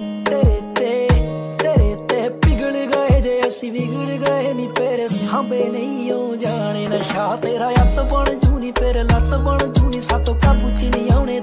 ਤੇਰੇ ਤੇ ਤੇਰੇ ਤੇ ਪਿਗਲ ਗਏ ਜੇ ਅਸੀਂ ਵਿਗੜ ਗਏ ਨਹੀਂ ਫੇਰ ਸਾਂਭੇ ਨਹੀਂ ਉਹ ਜਾਣੇ। ਨਸ਼ਾ ਤੇਰਾ ਅੱਤ ਬਣ ਜੂ ਨਹੀਂ ਫੇਰ ਲੱਤ ਬਣ ਜੂ ਨਹੀਂ ਸਾਤੋਂ ਕਾਬੂ ਚ ਨਹੀਂ ਆਉਣੇ।